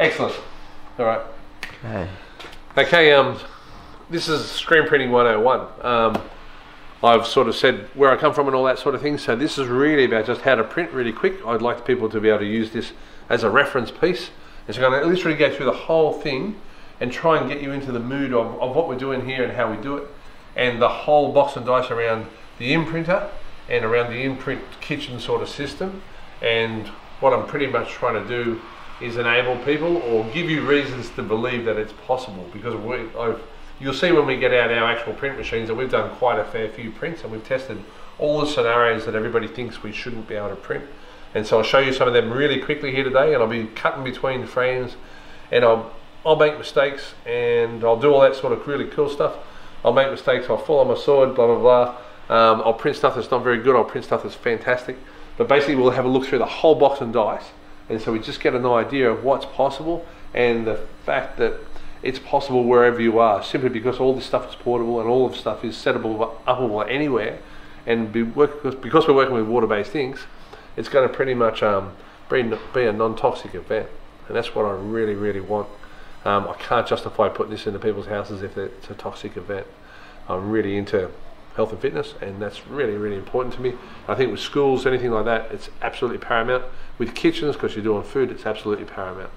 Excellent. All right. Okay. Okay, um, this is screen printing 101. Um, I've sort of said where I come from and all that sort of thing. So this is really about just how to print really quick. I'd like people to be able to use this as a reference piece. It's going to literally go through the whole thing and try and get you into the mood of, of what we're doing here and how we do it. And the whole box and dice around the imprinter and around the imprint kitchen sort of system. And what I'm pretty much trying to do is enable people or give you reasons to believe that it's possible because we, I've, you'll see when we get out our actual print machines that we've done quite a fair few prints and we've tested all the scenarios that everybody thinks we shouldn't be able to print. And so I'll show you some of them really quickly here today and I'll be cutting between frames and I'll, I'll make mistakes and I'll do all that sort of really cool stuff. I'll make mistakes, I'll fall on my sword, blah, blah, blah. Um, I'll print stuff that's not very good, I'll print stuff that's fantastic. But basically we'll have a look through the whole box and dice and so we just get an idea of what's possible and the fact that it's possible wherever you are, simply because all this stuff is portable and all of stuff is settable, upable anywhere. And be work, because we're working with water-based things, it's going to pretty much um, be, be a non-toxic event. And that's what I really, really want. Um, I can't justify putting this into people's houses if it's a toxic event. I'm really into health and fitness, and that's really, really important to me. I think with schools, anything like that, it's absolutely paramount. With kitchens, because you're doing food, it's absolutely paramount.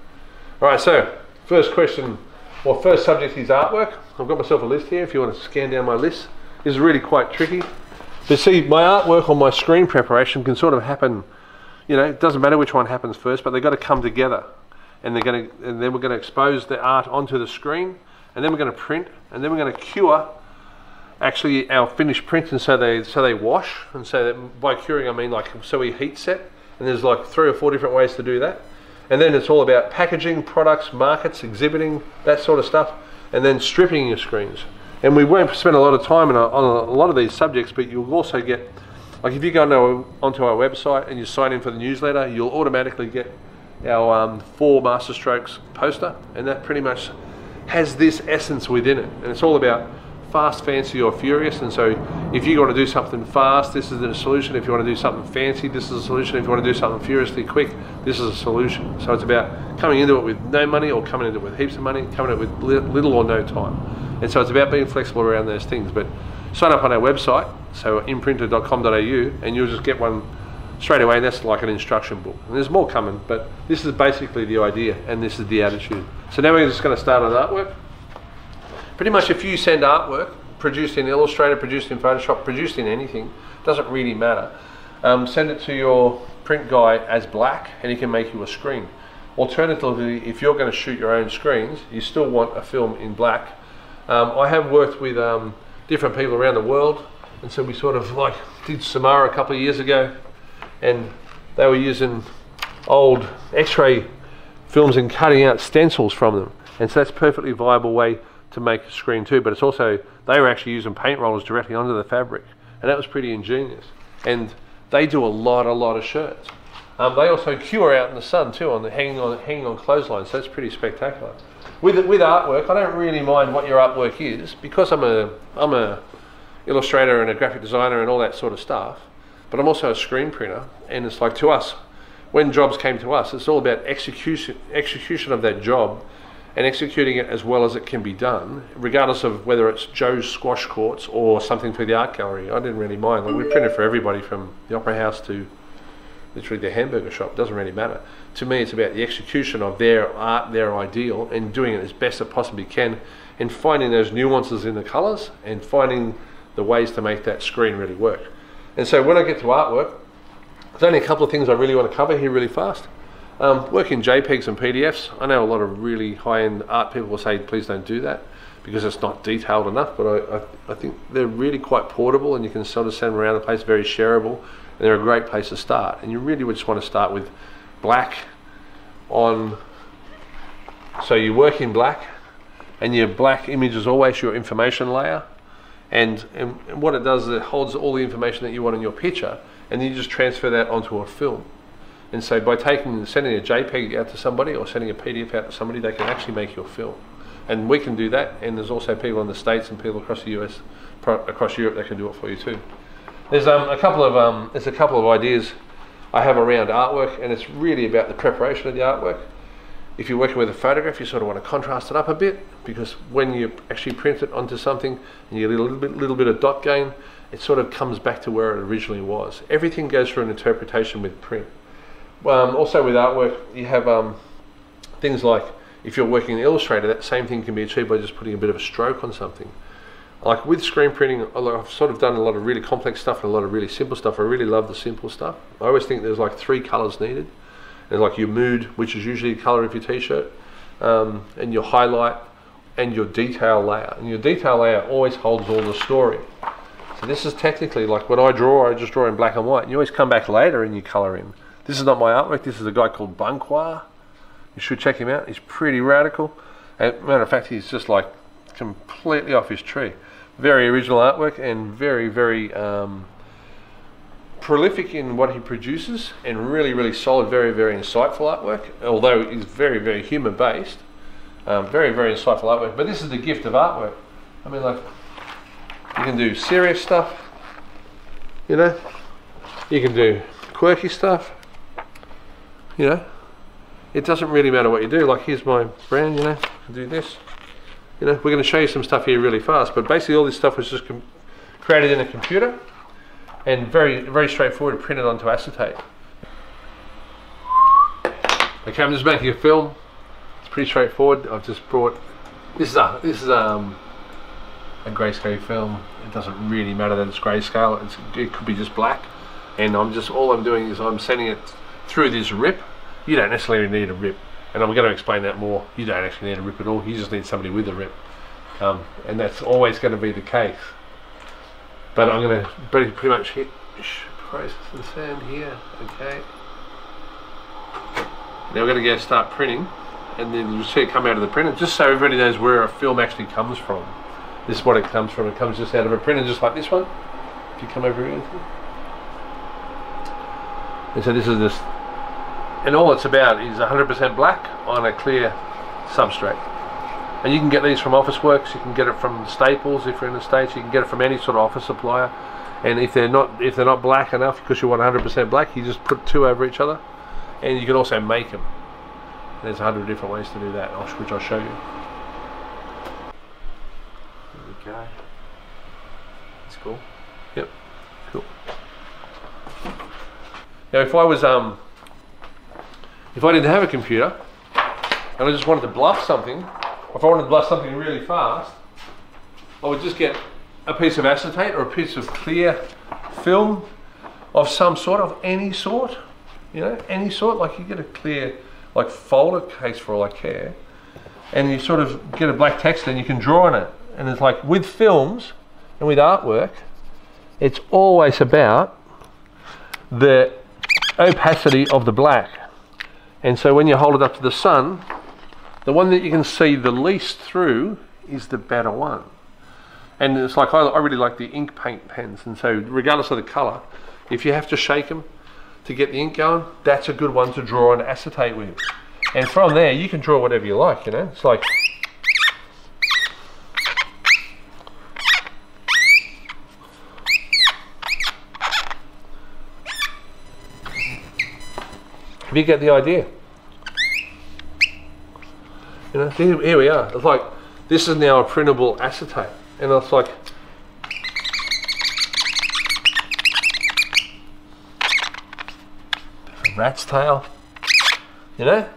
All right, so first question, well, first subject is artwork. I've got myself a list here. If you want to scan down my list, this is really quite tricky. But see, my artwork on my screen preparation can sort of happen. You know, it doesn't matter which one happens first, but they've got to come together, and they're going to, and then we're going to expose the art onto the screen, and then we're going to print, and then we're going to cure actually our finished prints and so they so they wash and so that by curing I mean like so we heat set and there's like three or four different ways to do that. And then it's all about packaging products markets exhibiting that sort of stuff and then stripping your screens. And we won't spend a lot of time on a, on a lot of these subjects but you'll also get like if you go onto our, onto our website and you sign in for the newsletter you'll automatically get our um, four masterstrokes poster and that pretty much has this essence within it. And it's all about fast, fancy, or furious. And so, if you want to do something fast, this is the solution. If you want to do something fancy, this is a solution. If you want to do something furiously quick, this is a solution. So, it's about coming into it with no money or coming into it with heaps of money, coming into it with little or no time. And so, it's about being flexible around those things. But sign up on our website, so imprinter.com.au, and you'll just get one straight away, and that's like an instruction book. And there's more coming, but this is basically the idea, and this is the attitude. So now we're just going to start on artwork pretty much if you send artwork produced in Illustrator, produced in Photoshop, produced in anything, doesn't really matter. Um, send it to your print guy as black and he can make you a screen. Alternatively, if you're going to shoot your own screens, you still want a film in black. Um, I have worked with um, different people around the world and so we sort of like did Samara a couple of years ago and they were using old x-ray films and cutting out stencils from them and so that's a perfectly viable way to make a screen too, but it's also, they were actually using paint rollers directly onto the fabric. And that was pretty ingenious. And they do a lot, a lot of shirts. Um, they also cure out in the sun too, on the hanging on hanging on clotheslines. So that's pretty spectacular. With with artwork, I don't really mind what your artwork is because I'm a I'm a illustrator and a graphic designer and all that sort of stuff. But I'm also a screen printer, and it's like to us, when jobs came to us, it's all about execution execution of that job and executing it as well as it can be done, regardless of whether it's Joe's squash courts or something for the art gallery. I didn't really mind. Like we printed for everybody from the opera house to literally the hamburger shop. It doesn't really matter. To me, it's about the execution of their art, their ideal, and doing it as best it possibly can, and finding those nuances in the colours and finding the ways to make that screen really work. And so when I get to artwork, there's only a couple of things I really want to cover here really fast. Um, work in JPEGs and PDFs. I know a lot of really high-end art people will say, please don't do that because it's not detailed enough, but I, I, I, think they're really quite portable and you can sort of send them around the place, very shareable, and they're a great place to start. And you really would just want to start with black on, so you work in black, and your black image is always your information layer, and, and, and what it does is it holds all the information that you want in your picture, and then you just transfer that onto a film. And so by taking sending a JPEG out to somebody or sending a PDF out to somebody, they can actually make your film. And we can do that. And there's also people in the States and people across the US, across Europe that can do it for you too. There's um, a couple of um, there's a couple of ideas I have around artwork, and it's really about the preparation of the artwork. if you're working with a photograph, you sort of want to contrast it up a bit because when you actually print it onto something and you get a little bit, little bit of dot gain, it sort of comes back to where it originally was. Everything goes through an interpretation with print. Um, also with artwork, you have um, things like if you're working in Illustrator, that same thing can be achieved by just putting a bit of a stroke on something. Like with screen printing, I've sort of done a lot of really complex stuff and a lot of really simple stuff. I really love the simple stuff. I always think there's like three colors needed. And like your mood, which is usually the color of your t-shirt, um, and your highlight, and your detail layer. And your detail layer always holds all the story. So this is technically like when I draw, I just draw in black and white. And you always come back later and you color in. This is not my artwork. This is a guy called Bunqua. You should check him out. He's pretty radical. And matter of fact, he's just like completely off his tree. Very original artwork and very, very um, prolific in what he produces and really, really solid, very, very insightful artwork. Although he's very, very humor based, um, very, very insightful artwork. But this is the gift of artwork. I mean, like you can do serious stuff, you know. You can do quirky stuff, you know. It doesn't really matter what you do. Like here's my brand, you know. do this. You know, we're going to show you some stuff here really fast. But basically, all this stuff was just created in a computer and very very straightforward printed onto acetate. Okay, I'm just making a film. It's pretty straightforward. I've just brought this is a this is um a grayscale film. It doesn't really matter that it's grayscale. It's, it could be just black. And I'm just all I'm doing is I'm sending it through this rip. You don't necessarily need a rip, and I'm going to explain that more. You don't actually need a rip at all. You just need somebody with a rip, um, and that's always going to be the case. But I'm going to pretty, pretty much hit process and sand here, okay. Now we're going to go start printing and then you'll see it come out of the printer just so everybody knows where a film actually comes from. This is what it comes from. It comes just out of a printer just like this one. If you come over here. And so this is this and all it's about is 100% black on a clear substrate. And you can get these from Officeworks, you can get it from Staples if you're in the States, you can get it from any sort of office supplier. And if they're not if they're not black enough because you want 100% black, you just put two over each other. And you can also make them. There's a hundred different ways to do that, which I'll show you. Go. That's cool. Yep, cool. Now if I was um if I didn't have a computer and I just wanted to bluff something, if I wanted to bluff something really fast, I would just get a piece of acetate or a piece of clear film of some sort, of any sort, you know, any sort. Like you get a clear, like folder case for all I care, and you sort of get a black text and you can draw on it. And it's like with films and with artwork, it's always about the opacity of the black. And so when you hold it up to the sun, the one that you can see the least through is the better one. And it's like, I, really like the ink paint pens. And so regardless of the colour, if you have to shake them to get the ink going, that's a good one to draw on acetate with. And from there, you can draw whatever you like, you know. It's like, you get the idea. You know, here, here we are. It's like, this is now a printable acetate. And it's like, rat's tail. You know?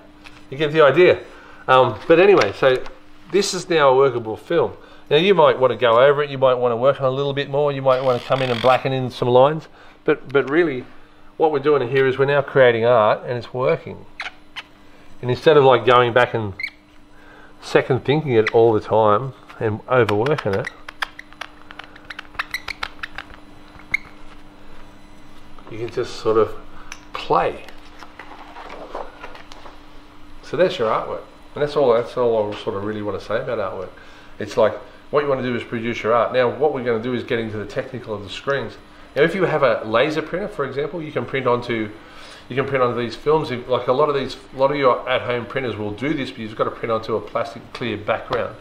You get the idea. Um, but anyway, so this is now a workable film. Now you might want to go over it, you might want to work on a little bit more, you might want to come in and blacken in some lines, but but really what we're doing here is we're now creating art and it's working. And instead of like going back and second thinking it all the time and overworking it. You can just sort of play. So that's your artwork. And that's all that's all I sort of really want to say about artwork. It's like what you want to do is produce your art. Now what we're going to do is get into the technical of the screens. Now if you have a laser printer, for example, you can print onto you can print onto these films. Like a lot of these, a lot of your at-home printers will do this, but you've got to print onto a plastic clear background,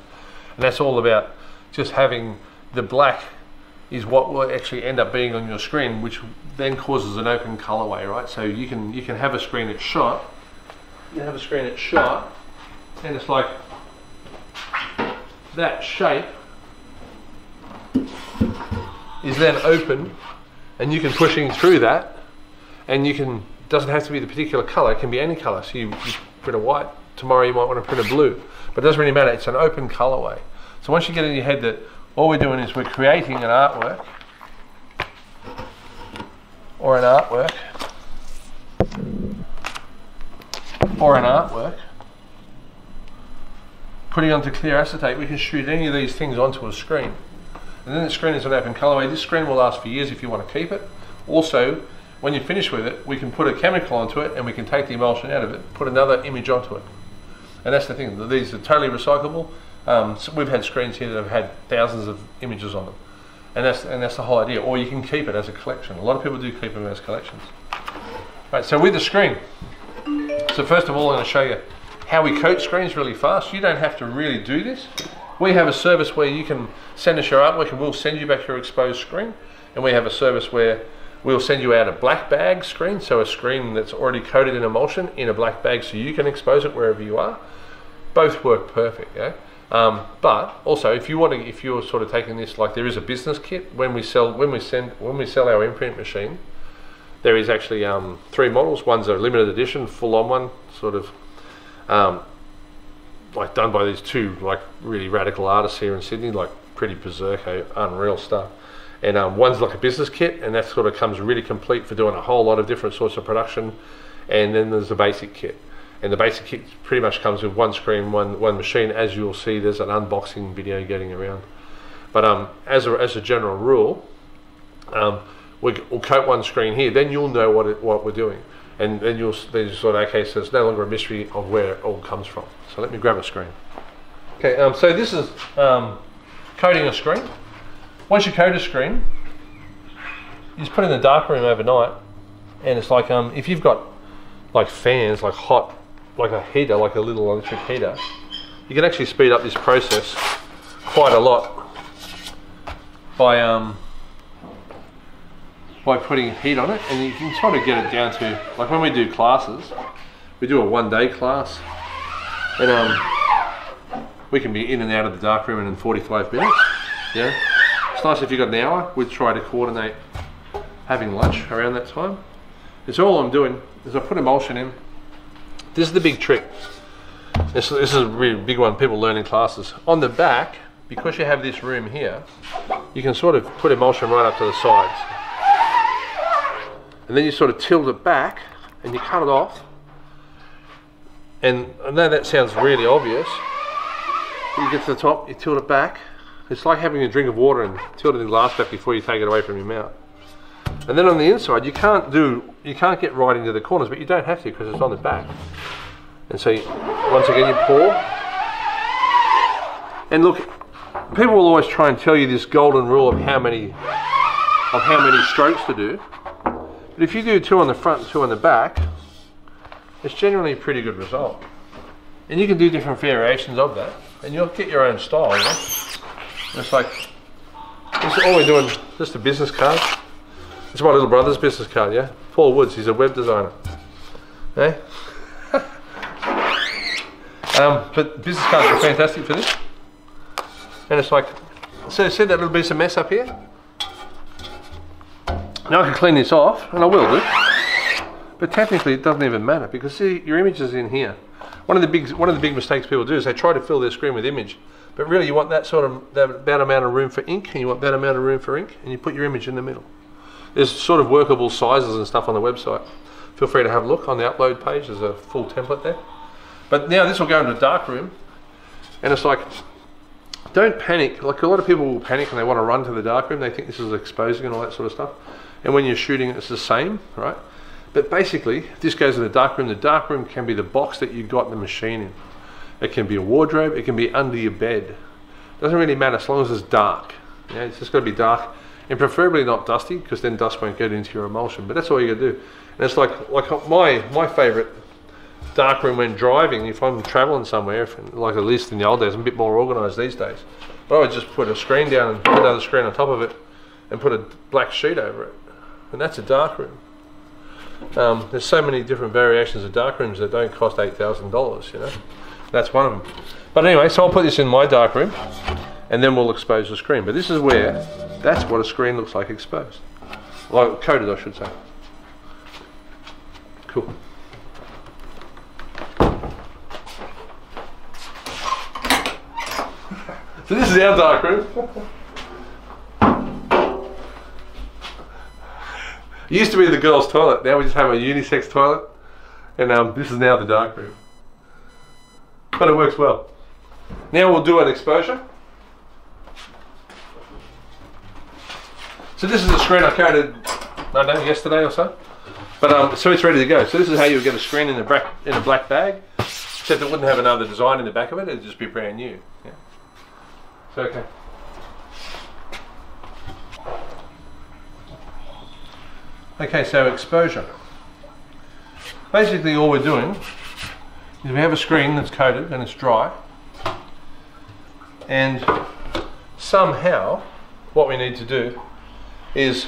and that's all about just having the black is what will actually end up being on your screen, which then causes an open colorway, right? So you can you can have a screen that's shot, you have a screen that's shot, and it's like that shape is then open and you can push in through that and you can doesn't have to be the particular color it can be any color so you, you print a white tomorrow you might want to print a blue but it doesn't really matter it's an open colorway so once you get in your head that all we're doing is we're creating an artwork or an artwork or an artwork putting onto clear acetate we can shoot any of these things onto a screen and then the screen is an open colorway. This screen will last for years if you want to keep it. Also, when you finish with it, we can put a chemical onto it and we can take the emulsion out of it, put another image onto it. And that's the thing, these are totally recyclable. Um, so we've had screens here that have had thousands of images on them. And that's, and that's the whole idea. Or you can keep it as a collection. A lot of people do keep them as collections. Right, so with the screen, so first of all, I'm going to show you how we coat screens really fast. You don't have to really do this. We have a service where you can send us your artwork and we'll send you back your exposed screen. And we have a service where we'll send you out a black bag screen, so a screen that's already coated in emulsion in a black bag so you can expose it wherever you are. Both work perfect, yeah? Um, but also, if you want to, if you're sort of taking this like there is a business kit when we sell when we send when we sell our imprint machine, there is actually um, three models. One's a limited edition, full on one, sort of um, like done by these two like really radical artists here in Sydney, like pretty berserk, unreal stuff. And um, one's like a business kit, and that sort of comes really complete for doing a whole lot of different sorts of production. And then there's the basic kit, and the basic kit pretty much comes with one screen, one one machine. As you'll see, there's an unboxing video getting around. But um, as a as a general rule, um, we, will coat one screen here. Then you'll know what it, what we're doing and then you'll then you sort of okay, so it's no longer a mystery of where it all comes from. So let me grab a screen. Okay, um, so this is um, coating a screen. Once you coat a screen, you just put it in the dark room overnight, and it's like um, if you've got like fans, like hot, like a heater, like a little electric heater, you can actually speed up this process quite a lot by um, by putting heat on it and you can sort of get it down to like when we do classes we do a one day class and um, we can be in and out of the dark room in 45 minutes yeah nice if you've got an hour we try to coordinate having lunch around that time it's all I'm doing is I put emulsion in this is the big trick this, this is a really big one people learn in classes on the back because you have this room here you can sort of put emulsion right up to the sides and then you sort of tilt it back and you cut it off. And I know that sounds really obvious. You get to the top, you tilt it back. It's like having a drink of water and tilting the glass back before you take it away from your mouth. And then on the inside, you can't do, you can't get right into the corners, but you don't have to because it's on the back. And so, you, once again, you pour. And look, people will always try and tell you this golden rule of how many, of how many strokes to do. But if you do two on the front and two on the back, it's generally a pretty good result. And you can do different variations of that, and you'll get your own style, you know? It's like, this is all we're doing, just a business card. It's my little brother's business card, yeah? Paul Woods, he's a web designer. Eh? um, but business cards are fantastic for this. And it's like, so see that little piece of mess up here? Now I can clean this off, and I will do. But technically it doesn't even matter because see, your image is in here. One of the big one of the big mistakes people do is they try to fill their screen with image, but really you want that sort of that, that amount of room for ink, and you want that amount of room for ink, and you put your image in the middle. There's sort of workable sizes and stuff on the website. Feel free to have a look on the upload page. There's a full template there. But now this will go into a dark room, and it's like don't panic. Like a lot of people will panic and they want to run to the dark room. They think this is exposing and all that sort of stuff and when you're shooting it's the same, right? But basically, this goes in the dark room. The dark room can be the box that you got the machine in. It can be a wardrobe. It can be under your bed. Doesn't really matter as long as it's dark. Yeah, it's just got to be dark, and preferably not dusty, because then dust won't get into your emulsion. But that's all you got to do. And it's like like my my favorite dark room when driving. If I'm traveling somewhere, if, like at least in the old days, I'm a bit more organised these days. But I would just put a screen down and put another screen on top of it, and put a black sheet over it and that's a dark room. Um, there's so many different variations of dark rooms that don't cost eight thousand dollars, you know. That's one of them. But anyway, so I'll put this in my darkroom and then we'll expose the screen. But this is where, that's what a screen looks like exposed. Like coated, I should say. Cool. So this is our darkroom. It used to be the girls' toilet. Now we just have a unisex toilet, and um, this is now the darkroom. But it works well. Now we'll do an exposure. So this is a screen I coated, I don't know, yesterday or so. But um, so it's ready to go. So this is how you would get a screen in a black in a black bag, except it wouldn't have another design in the back of it. It'd just be brand new. Yeah. So okay. Okay, so exposure. Basically, all we're doing is we have a screen that's coated and it's dry, and somehow what we need to do is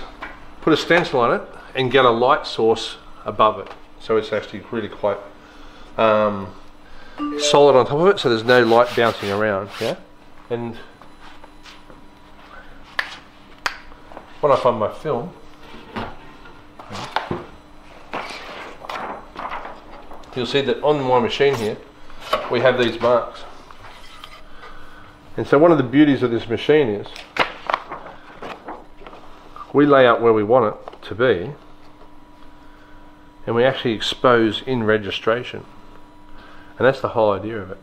put a stencil on it and get a light source above it. So it's actually really quite um, solid on top of it, so there's no light bouncing around. Yeah, and when I find my film, you'll see that on my machine here we have these marks. And so one of the beauties of this machine is we lay out where we want it to be and we actually expose in registration. And that's the whole idea of it.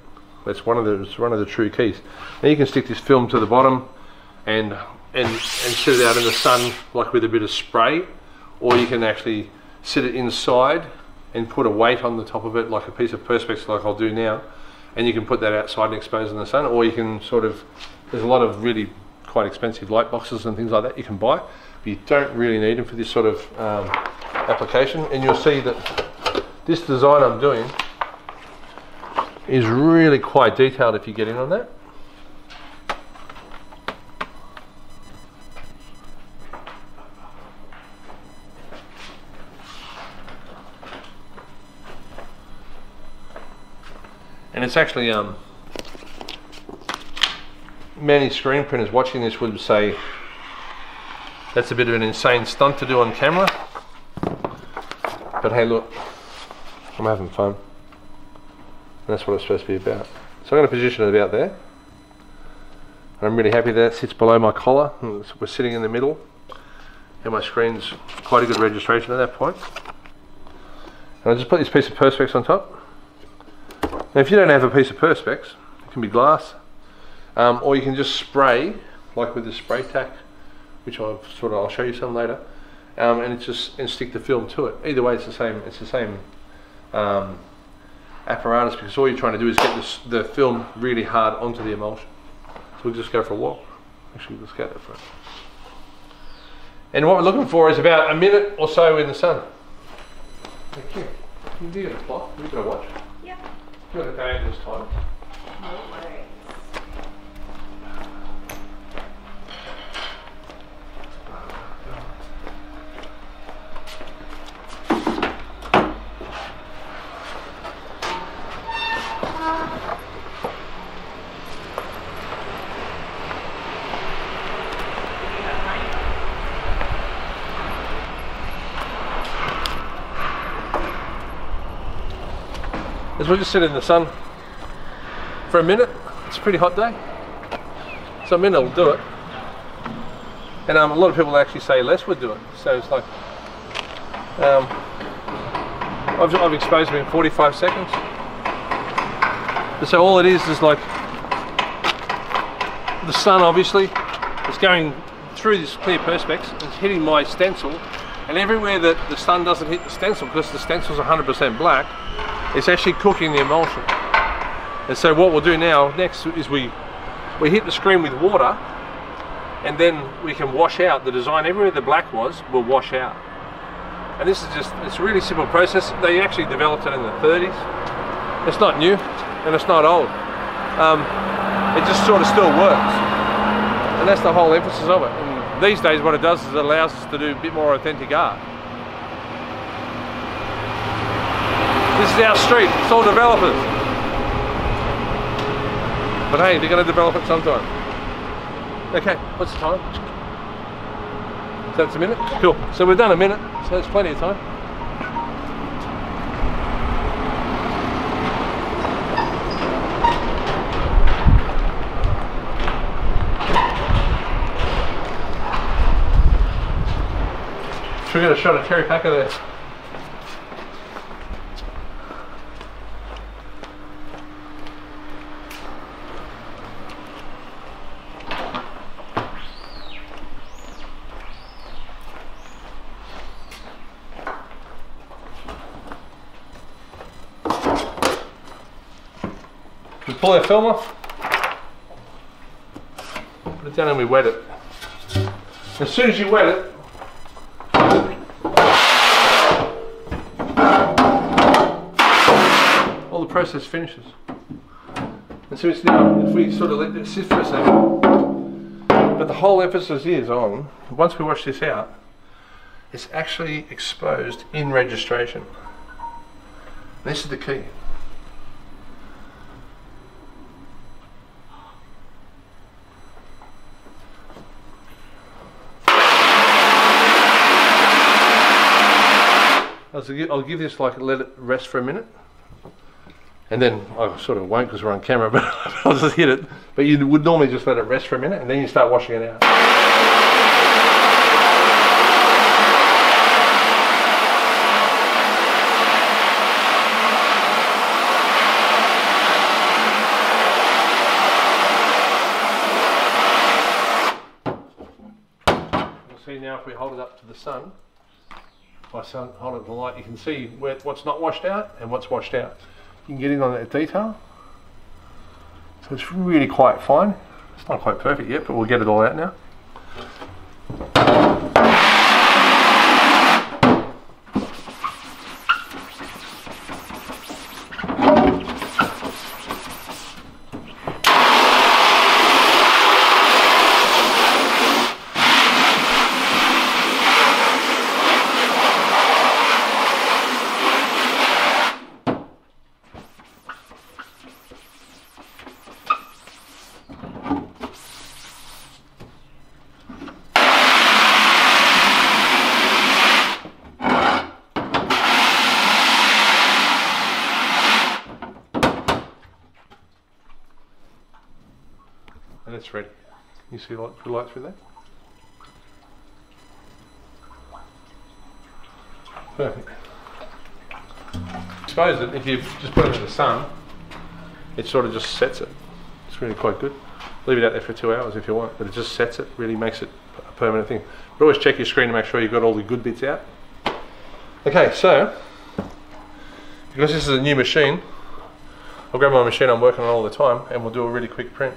That's one of the one of the true keys. Now you can stick this film to the bottom and and and sit it out in the sun like with a bit of spray, or you can actually sit it inside and put a weight on the top of it like a piece of perspex like I'll do now, and you can put that outside and expose in the sun, or you can sort of there's a lot of really quite expensive light boxes and things like that you can buy. But you don't really need them for this sort of um, application, and you'll see that this design I'm doing is really quite detailed if you get in on that. And it's actually um, many screen printers watching this would say that's a bit of an insane stunt to do on camera. But hey, look, I'm having fun. That's what it's supposed to be about. So I'm going to position it about there. And I'm really happy that it sits below my collar. We're sitting in the middle. And my screen's quite a good registration at that point. And I just put this piece of Perspex on top. Now if you don't have a piece of Perspex, it can be glass, um, or you can just spray, like with the spray tack, which I've sort of, I'll show you some later, um, and it's just, and stick the film to it. Either way, it's the same, it's the same um, apparatus because all you're trying to do is get this, the film really hard onto the emulsion. So we'll just go for a walk. Actually, let's go there for it. And what we're looking for is about a minute or so in the sun. Thank you. Can you get a clock? You've got a watch. Got a dangerous time. As we just sit in the sun for a minute. It's a pretty hot day. So a minute will do it. And um, a lot of people actually say less would do it. So it's like, um, I've, I've exposed them in 45 seconds. So all it is is like the sun obviously is going through this clear perspex, it's hitting my stencil, and everywhere that the sun doesn't hit the stencil, because the stencil's 100% black, it's actually cooking the emulsion. And so what we'll do now next is we we hit the screen with water and then we can wash out the design. Everywhere the black was will wash out. And this is just it's a really simple process. They actually developed it in the 30s it's not new and it's not old. Um, it just sort of still works. And that's the whole emphasis of it. And these days what it does is it allows us to do a bit more authentic art this is our street it's all developers But hey, they're going to develop it sometime. Okay, what's the time? So that's a minute? Cool. So we've done a minute, so that's plenty of time. Should we get a shot of Terry Packer there? Pull our film off, put it down and we wet it. As soon as you wet it, all the process finishes. And so it's now, if we sort of let this sit for a second, but the whole emphasis is on, once we wash this out, it's actually exposed in registration. This is the key. I'll gi- I'll give this like let it rest for a minute, and then I sort of won't because we're on camera, but I'll just hit it. But you would normally just let it rest for a minute, and then you start washing it out. See now if we hold it up to the sun, I hold it to the light, you can see where, what's not washed out and what's washed out. You can get in on that detail. So it's really quite fine. It's not quite perfect yet, but we'll get it all out now. And it's ready. You see light, the light through there? Perfect. Expose it, if you just put it in the sun, it sort of just sets it. It's really quite good. Leave it out there for two hours if you want, but it just sets it, really makes it a permanent thing. But always check your screen to make sure you've got all the good bits out. Okay, so, because this is a new machine, I'll grab my machine I'm working on all the time and we'll do a really quick print.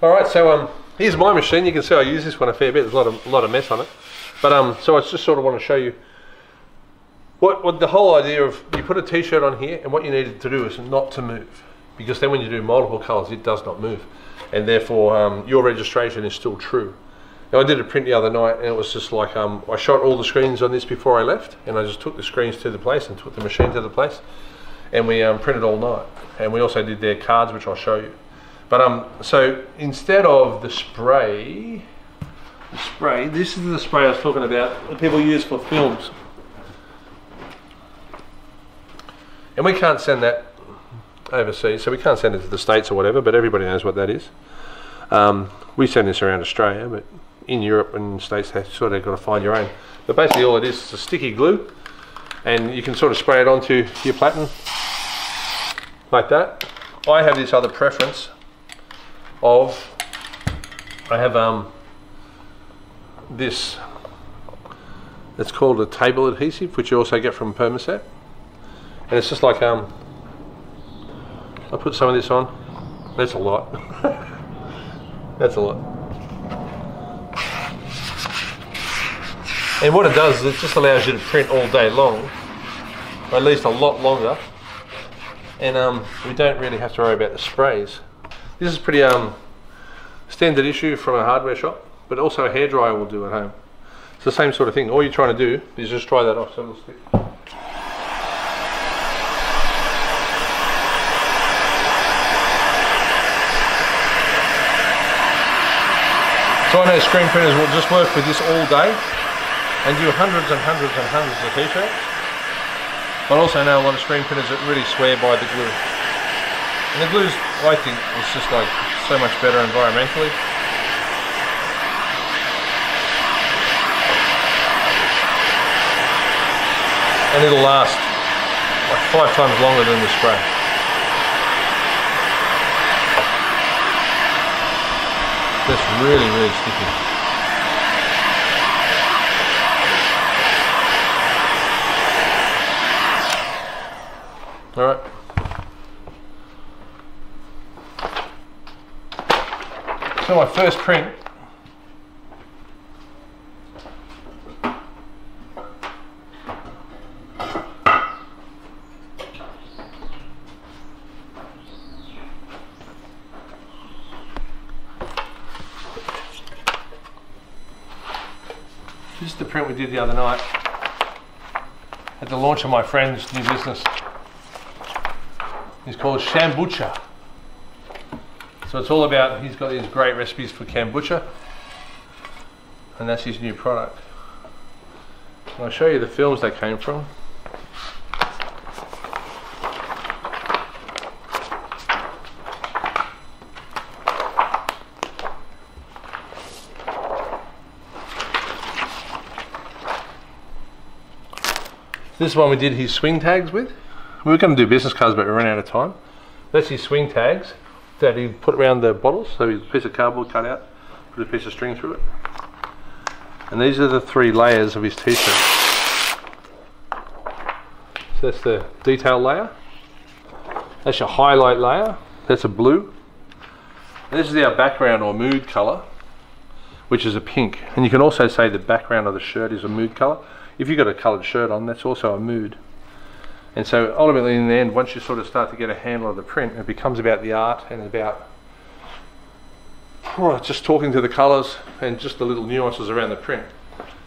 All right, so um, here's my machine. You can see I use this one a fair bit. There's a lot of a lot of mess on it, but um, so I just sort of want to show you what what the whole idea of you put a t-shirt on here, and what you need to do is not to move, because then when you do multiple colours, it does not move, and therefore um, your registration is still true. Now I did a print the other night, and it was just like um, I shot all the screens on this before I left, and I just took the screens to the place and took the machine to the place, and we um, printed all night, and we also did their cards, which I'll show you. But um, so instead of the spray, the spray, this is the spray I was talking about that people use for films. And we can't send that overseas, so we can't send it to the States or whatever, but everybody knows what that is. Um, we send this around Australia, but in Europe and States, they sort of got to find your own. But basically, all it is is a sticky glue, and you can sort of spray it onto your platen like that. I have this other preference of I have um this. It's called a table adhesive which you also get from Permaset. And it's just like um I put some of this on. That's a lot. That's a lot. And what it does is it just allows you to print all day long at least a lot longer. And um, we don't really have to worry about the sprays this is pretty um, standard issue from a hardware shop, but also a hairdryer will do at home. It's the same sort of thing. All you're trying to do is just try that off so it'll stick. So I know screen printers will just work with this all day and do hundreds and hundreds and hundreds of t-shirts. But also know a lot of screen printers that really swear by the glue. And the glue's, I think, is just like so much better environmentally. And it'll last like five times longer than the spray. That's really, really sticky. All right. So my first print. This is the print we did the other night at the launch of my friend's new business. It's called Shambucha. So it's all about, he's got these great recipes for kombucha, and that's his new product. And I'll show you the films they came from. This is one we did his swing tags with. We were going to do business cards, but we ran out of time. That's his swing tags that he put around the bottles. So he's a piece of cardboard cut out, put a piece of string through it. And these are the three layers of his t-shirt. So that's the detail layer. That's your highlight layer. That's a blue. And this is our background or mood color, which is a pink. And you can also say the background of the shirt is a mood color. If you've got a colored shirt on, that's also a mood. And so ultimately in the end, once you sort of start to get a handle of the print, it becomes about the art and about oh, just talking to the colours and just the little nuances around the print.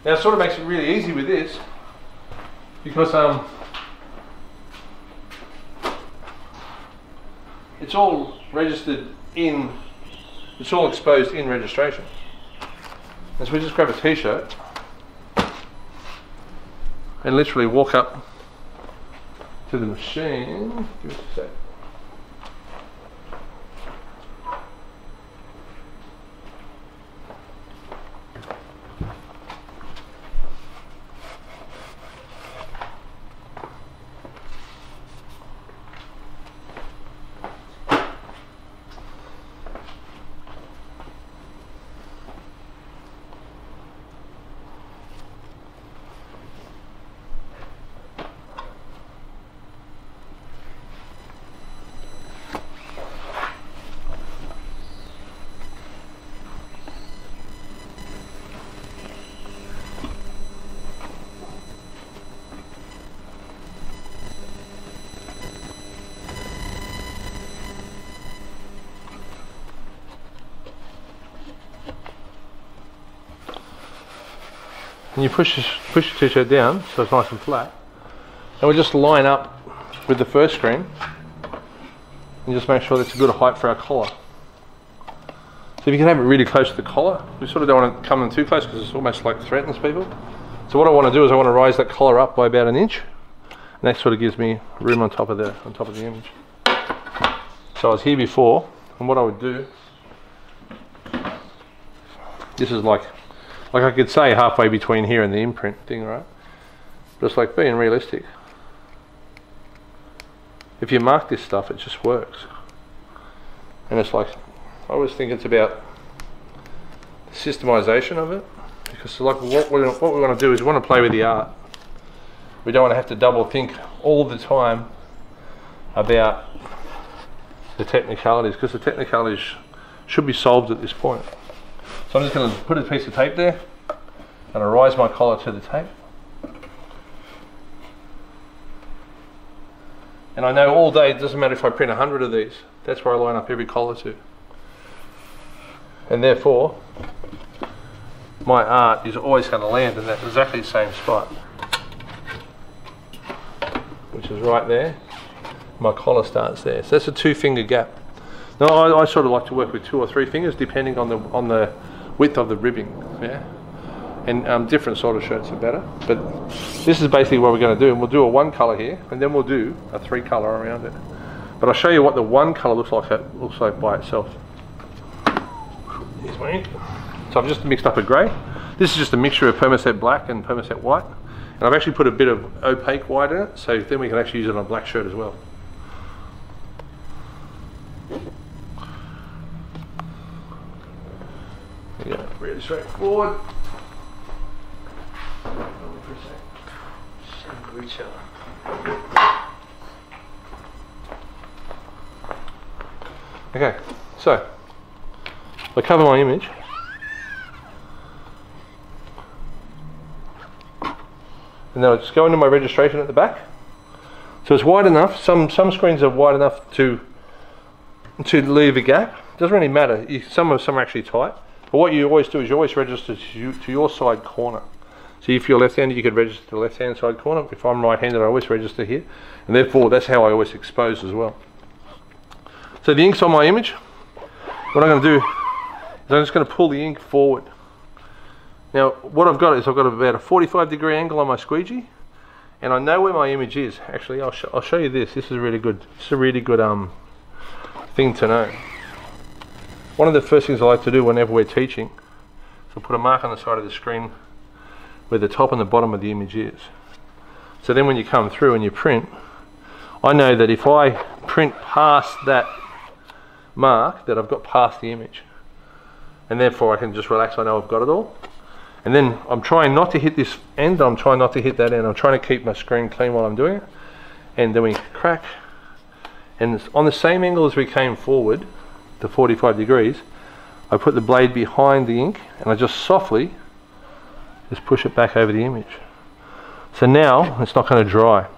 Now it sort of makes it really easy with this because um, it's all registered in, it's all exposed in registration. And so we just grab a t-shirt and literally walk up to the machine. Give a sec. And you push this, push the t-shirt down so it's nice and flat. And we just line up with the first screen and just make sure that's a good height for our collar. So if you can have it really close to the collar we sort of don't want to come in too close because it's almost like threatens people. So what I want to do is I want to raise that collar up by about an inch and that sort of gives me room on top of the on top of the image. So I was here before and what I would do this is like like I could say halfway between here and the imprint thing, right? Just like being realistic. If you mark this stuff, it just works. And it's like, I always think it's about the systemization of it. Because like what we, what we want to do is we want to play with the art. We don't want to have to double think all the time about the technicalities because the technicalities should be solved at this point. So I'm just going to put a piece of tape there and I rise my collar to the tape. And I know all day, it doesn't matter if I print 100 of these, that's where I line up every collar to. And therefore, my art is always going to land in that exactly the same spot. Which is right there. My collar starts there. So that's a two finger gap. Now I, I sort of like to work with two or three fingers depending on the on the width of the ribbing. Yeah, and um, different sort of shirts are better. But this is basically what we're going to do, and we'll do a one color here, and then we'll do a three color around it. But I'll show you what the one color looks like. It looks like by itself. Here's my ink. So I've just mixed up a grey. This is just a mixture of permaset black and permaset white. And I've actually put a bit of opaque white in it, so then we can actually use it on a black shirt as well. Really straightforward. Okay, so I cover my image. And then I just go into my registration at the back. So it's wide enough. Some some screens are wide enough to to leave a gap. Doesn't really matter. You, some of some are actually tight. But what you always do is you always register to, you, to your side corner. So if you're left-handed, you could register to the left-hand side corner. If I'm right-handed, I always register here. And therefore, that's how I always expose as well. So the ink's on my image. What I'm going to do is I'm just going to pull the ink forward. Now, what I've got is I've got about a 45 degree angle on my squeegee. And I know where my image is. Actually, I'll, sh I'll show you this. This is really good. It's a really good um, thing to know. One of the first things I like to do whenever we're teaching is I'll put a mark on the side of the screen where the top and the bottom of the image is. So then when you come through and you print, I know that if I print past that mark, that I've got past the image. And therefore I can just relax, I know I've got it all. And then I'm trying not to hit this end, I'm trying not to hit that end. I'm trying to keep my screen clean while I'm doing it. And then we crack. And on the same angle as we came forward, to 45 degrees, I put the blade behind the ink and I just softly just push it back over the image. So now it's not going to dry.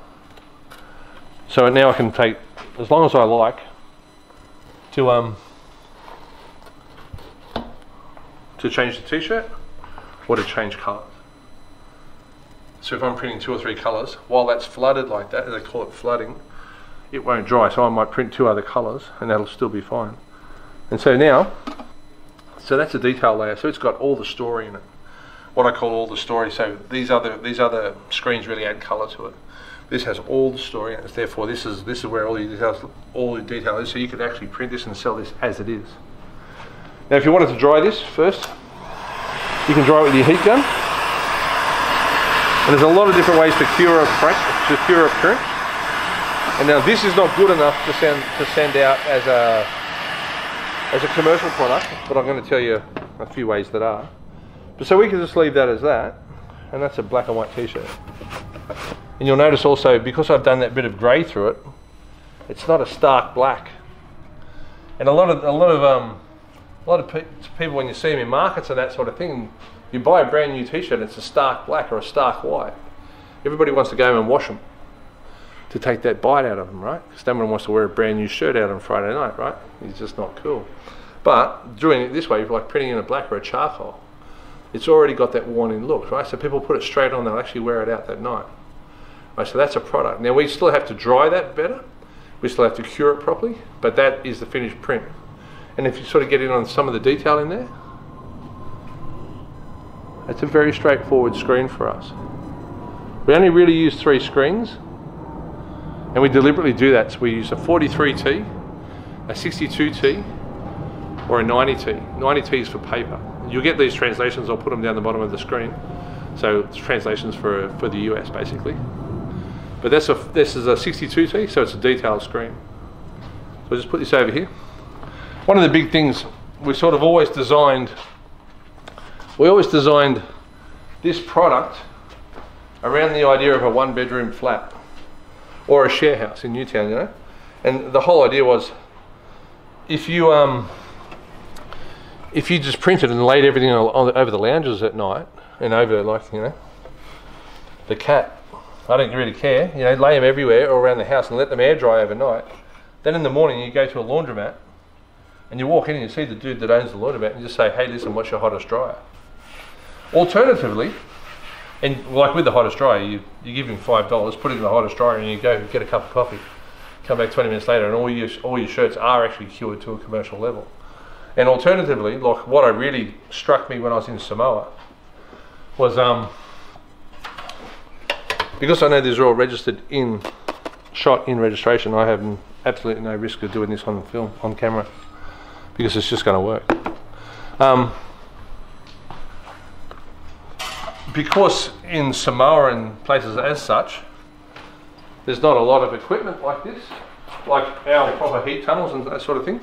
So now I can take as long as I like to um to change the t-shirt or to change colours. So if I'm printing two or three colours, while that's flooded like that, they call it flooding, it won't dry. So I might print two other colours and that'll still be fine. And so now, so that's a detail layer. So it's got all the story in it. What I call all the story. So these other these other screens really add colour to it. This has all the story, and therefore this is this is where all the details all the detail is. So you could actually print this and sell this as it is. Now, if you wanted to dry this first, you can dry it with your heat gun. And there's a lot of different ways to cure a print. To cure a print. And now this is not good enough to send to send out as a as a commercial product, but I'm going to tell you a few ways that are. But so we can just leave that as that, and that's a black and white t-shirt. And you'll notice also, because I've done that bit of grey through it, it's not a stark black. And a lot of a lot of um, a lot of pe people when you see them in markets and that sort of thing, you buy a brand new t-shirt, it's a stark black or a stark white. Everybody wants to go and wash them to take that bite out of them, right? Because no one wants to wear a brand new shirt out on Friday night, right? It's just not cool. But doing it this way, like printing in a black or a charcoal, it's already got that worn in look, right? So people put it straight on, they'll actually wear it out that night. Right, so that's a product. Now we still have to dry that better. We still have to cure it properly, but that is the finished print. And if you sort of get in on some of the detail in there, it's a very straightforward screen for us. We only really use three screens and we deliberately do that. So we use a 43T, a 62T, or a 90T. 90T is for paper. You'll get these translations, I'll put them down the bottom of the screen. So it's translations for, for the US basically. But that's a, this is a 62T, so it's a detailed screen. So I'll just put this over here. One of the big things we sort of always designed, we always designed this product around the idea of a one bedroom flat or a share house in Newtown, you know. And the whole idea was, if you um, if you just printed and laid everything on, on, over the lounges at night and over like you know the cat, I don't really care. You know, lay them everywhere or around the house and let them air dry overnight. Then in the morning you go to a laundromat and you walk in and you see the dude that owns the laundromat and you just say, "Hey, listen, what's your hottest dryer?" Alternatively, and like with the hottest dryer, you, you give him five dollars, put it in the hottest dryer, and you go get a cup of coffee. Come back 20 minutes later, and all your all your shirts are actually cured to a commercial level. And alternatively, like what I really struck me when I was in Samoa was um because I know these are all registered in shot in registration, I have absolutely no risk of doing this on film on camera because it's just going to work. Um, because in Samoa and places as such, there's not a lot of equipment like this, like our proper heat tunnels and that sort of thing.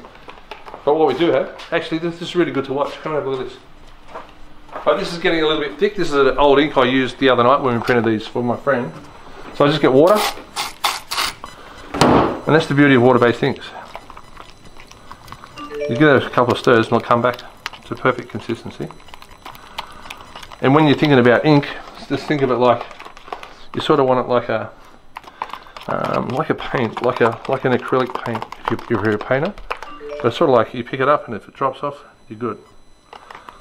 But what we do have, actually, this is really good to watch. Come and have a look at this. But this is getting a little bit thick. This is an old ink I used the other night when we printed these for my friend. So I just get water, and that's the beauty of water-based inks. You give it a couple of stirs and it'll come back to perfect consistency. And when you're thinking about ink, just think of it like you sort of want it like a um, like a paint, like a like an acrylic paint if, you, if you're a painter. But it's sort of like you pick it up and if it drops off, you're good.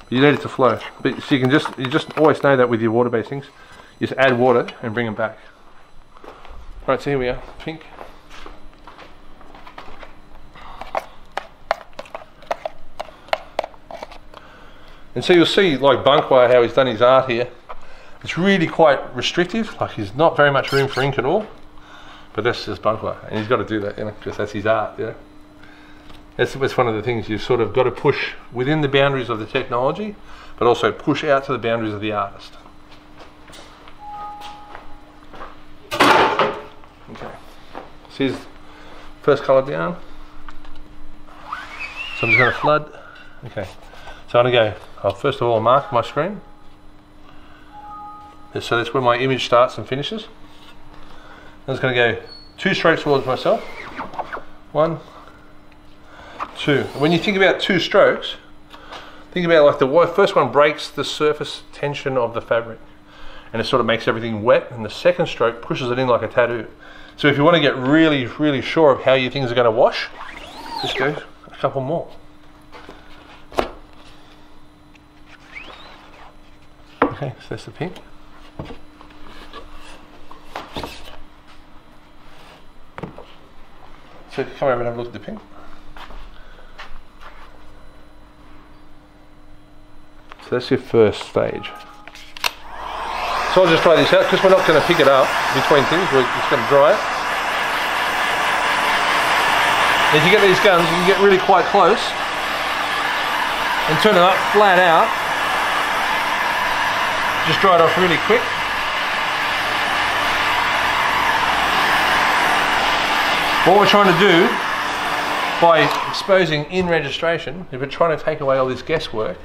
You need it to flow. But so you can just you just always know that with your water-based inks. You just add water and bring them back. Right, so here we are, pink. And so you'll see, like Bunkway, how he's done his art here. It's really quite restrictive. Like there's not very much room for ink at all. But that's just Bunkway, and he's got to do that, you know, because that's his art, you know. That's, that's one of the things you've sort of got to push within the boundaries of the technology, but also push out to the boundaries of the artist. Okay. So here's first colour down. So I'm just going to flood. Okay. So I'm going to go, I'll first of all mark my screen. So that's where my image starts and finishes. I'm just going to go two strokes towards myself. One, two. When you think about two strokes, think about like the first one breaks the surface tension of the fabric and it sort of makes everything wet and the second stroke pushes it in like a tattoo. So if you want to get really, really sure of how your things are going to wash, just go a couple more. Okay, so that's the pink. So come over and have a look at the pink. So that's your first stage. So I'll just try this out because we're not going to pick it up between things. We're just going to dry it. If you get these guns, you can get really quite close and turn it up flat out. Just dry it off really quick. What we're trying to do by exposing in registration is we're trying to take away all this guesswork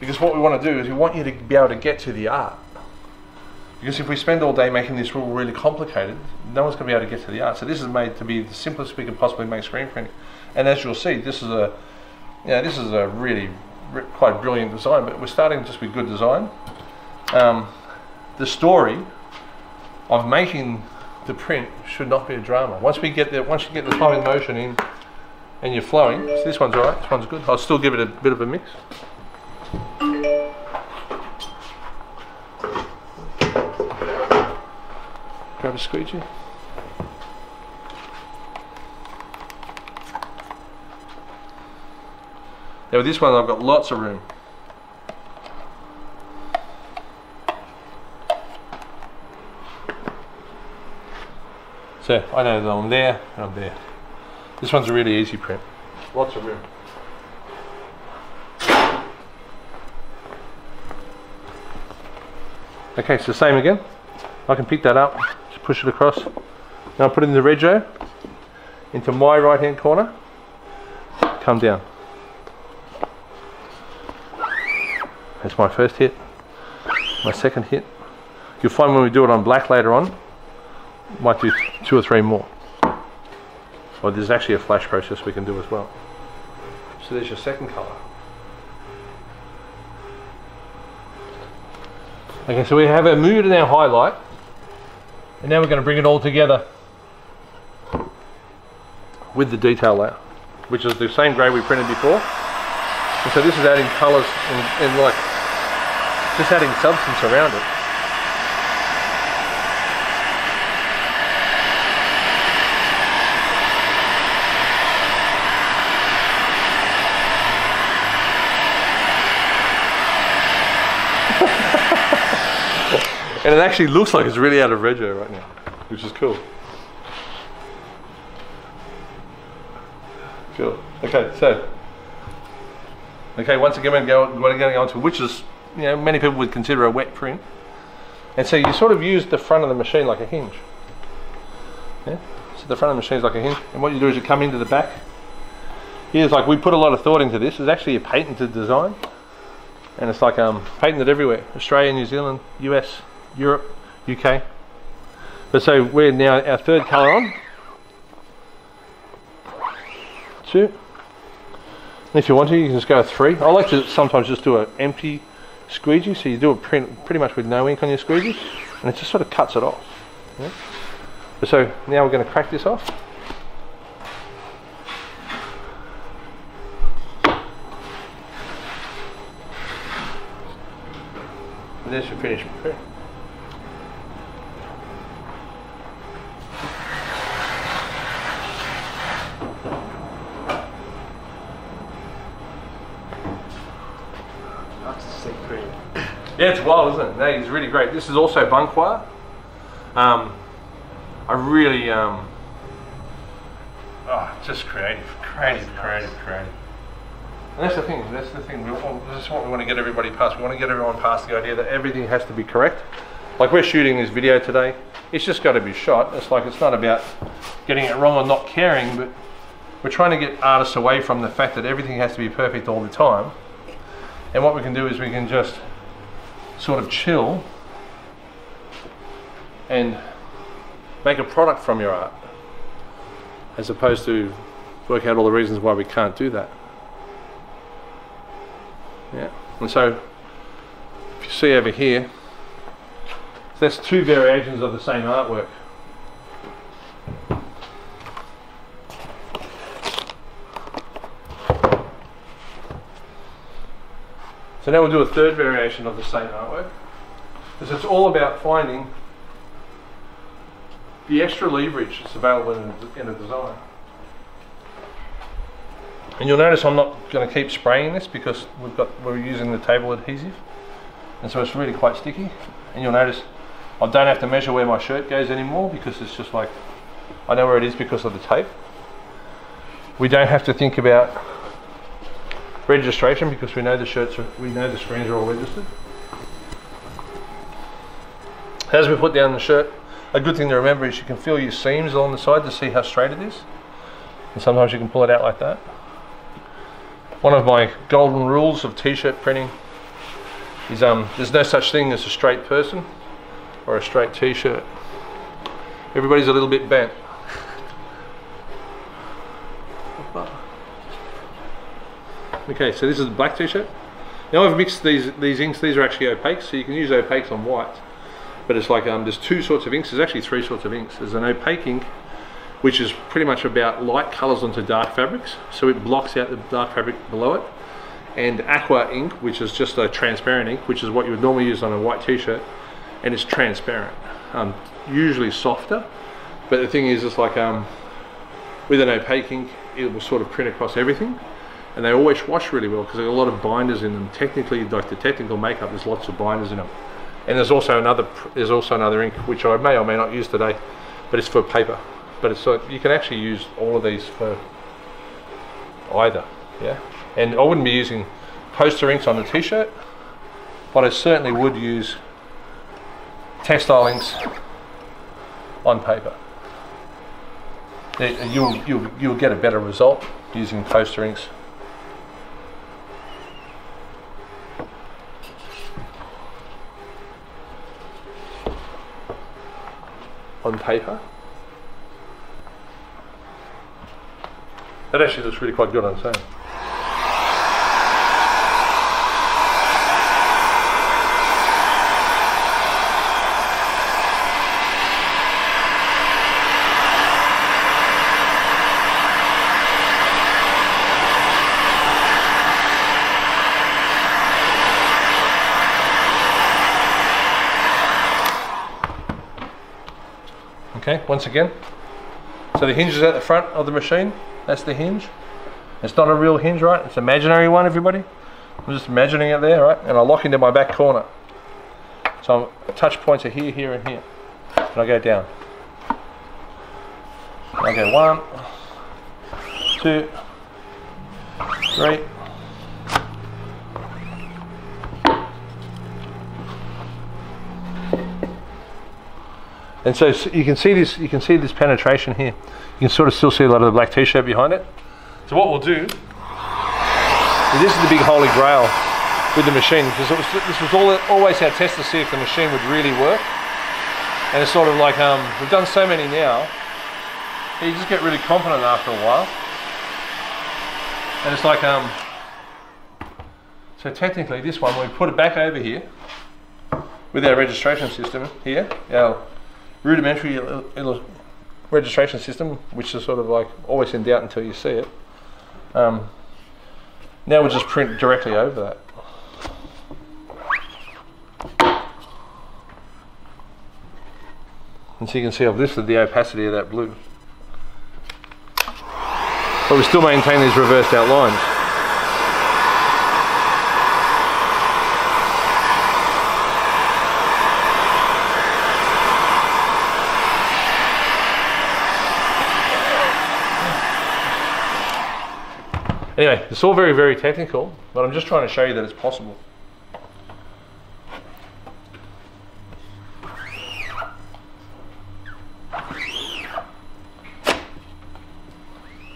because what we want to do is we want you to be able to get to the art. Because if we spend all day making this rule really complicated, no one's going to be able to get to the art. So this is made to be the simplest we can possibly make screen printing. And as you'll see, this is a, you know, this is a really quite brilliant design. But we're starting just with good design. Um, the story of making the print should not be a drama. Once we get the once you get the timing motion in, and you're flowing, so this one's alright. This one's good. I'll still give it a bit of a mix. Grab a squeegee. Now with this one I've got lots of room. So I know that I'm there and I'm there. This one's a really easy prep. Lots of room. Okay, so same again. I can pick that up, just push it across. Now put it in the rego, into my right hand corner, come down. That's my first hit. My second hit. You'll find when we do it on black later on, might do two or three more. Or there's actually a flash process we can do as well. So there's your second colour. Okay, so we have our mood and our highlight. And now we're going to bring it all together with the detail layer, which is the same grey we printed before. And so this is adding colours and, like, just adding substance around it. and it actually looks like it's really out of rego right now, which is cool. Cool. Okay, so. Okay, once again, we're going to go on to witches you know, many people would consider a wet print. And so you sort of use the front of the machine like a hinge. Yeah? So the front of the machine is like a hinge. And what you do is you come into the back. Here's like, we put a lot of thought into this. It's actually a patented design. And it's like um, patented everywhere. Australia, New Zealand, US, Europe, UK. But so we're now our third colour on. Two. And if you want to, you can just go three. I like to sometimes just do an empty squeegee, so you do a print pretty much with no ink on your squeegee, and it just sort of cuts it off. Yeah? So now we're going to crack this off. There's your finished print. Yeah, it's wild, isn't it? No, he's really great. This is also Bunqua. Um, I really, um, oh, just creative, creative, creative, creative. And that's the thing. That's the thing. We this is what we want to get everybody past. We want to get everyone past the idea that everything has to be correct. Like we're shooting this video today, it's just got to be shot. It's like it's not about getting it wrong or not caring, but we're trying to get artists away from the fact that everything has to be perfect all the time. And what we can do is we can just sort of chill and make a product from your art as opposed to work out all the reasons why we can't do that. Yeah, and so if you see over here, there's two variations of the same artwork. So now we'll do a third variation of the same artwork. Because it's all about finding the extra leverage that's available in a, in a design. And you'll notice I'm not going to keep spraying this because we've got we're using the table adhesive, and so it's really quite sticky. And you'll notice I don't have to measure where my shirt goes anymore because it's just like I know where it is because of the tape. We don't have to think about registration because we know the shirts are, we know the screens are all registered. As we put down the shirt, a good thing to remember is you can feel your seams along the side to see how straight it is. And sometimes you can pull it out like that. One of my golden rules of t-shirt printing is um, there's no such thing as a straight person or a straight t-shirt. Everybody's a little bit bent. Okay, so this is the black t-shirt. Now I've mixed these these inks. These are actually opaque, so you can use opaques on white. But it's like um, there's two sorts of inks. There's actually three sorts of inks. There's an opaque ink, which is pretty much about light colours onto dark fabrics, so it blocks out the dark fabric below it. And aqua ink, which is just a transparent ink, which is what you would normally use on a white t-shirt, and it's transparent, um, usually softer. But the thing is, it's like um, with an opaque ink, it will sort of print across everything and they always wash really well because there are a lot of binders in them. Technically, like the technical makeup, there's lots of binders in them. And there's also another there's also another ink which I may or may not use today, but it's for paper. But it's like you can actually use all of these for either, yeah. And I wouldn't be using poster inks on the t-shirt, but I certainly would use textile inks on paper. You'll, you'll, you'll get a better result using poster inks on paper. That actually looks really quite good on its own. Okay, once again. So the hinge is at the front of the machine. That's the hinge. It's not a real hinge, right? It's an imaginary one, everybody. I'm just imagining it there, right? And I lock into my back corner. So touch points are here, here, and here. And I go down. I go one, two, three. And so you can see this. You can see this penetration here. You can sort of still see a lot of the black t-shirt behind it. So what we'll do is this is the big holy grail with the machine because it was, this was all, always our test to see if the machine would really work. And it's sort of like um, we've done so many now, you just get really confident after a while. And it's like um, so technically this one we put it back over here with our registration system here, our rudimentary registration system, which is sort of like always in doubt until you see it. Um, now we'll just print directly over that. And so you can see I've lifted the opacity of that blue. But we still maintain these reversed out Anyway, it's all very, very technical, but I'm just trying to show you that it's possible.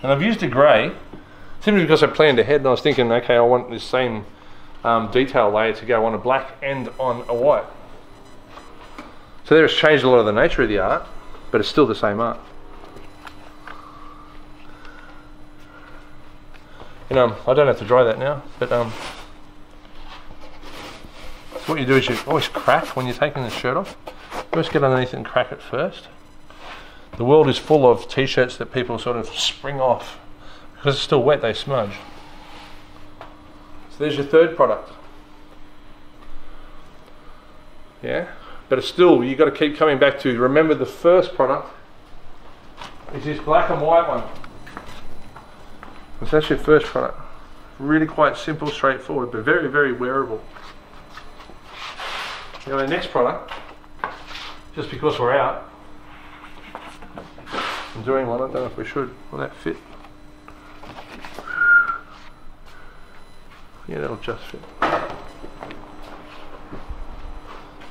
And I've used a grey simply because I planned ahead and I was thinking, okay, I want this same um, detail layer to go on a black and on a white. So there it's changed a lot of the nature of the art, but it's still the same art. Know, I don't have to dry that now, but um, so what you do is you always crack when you're taking the shirt off. You always get underneath and crack it first. The world is full of t-shirts that people sort of spring off because it's still wet. They smudge. So there's your third product. Yeah, but it's still you've got to keep coming back to. Remember the first product is this black and white one. So that's your first product. Really quite simple, straightforward, but very, very wearable. Now the next product, just because we're out, I'm doing one, I don't know if we should. Will that fit? Yeah, that'll just fit.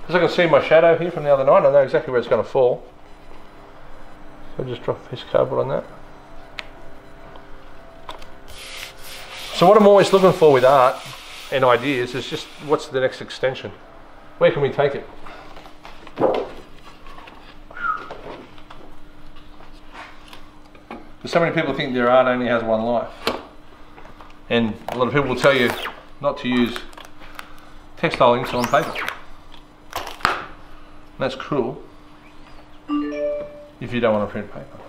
Because I can see my shadow here from the other night, I know exactly where it's going to fall. So just drop this cardboard on that. So what I'm always looking for with art and ideas is just what's the next extension? Where can we take it? Because so many people think their art only has one life. And a lot of people will tell you not to use textile inks on paper. That's cruel if you don't want to print paper.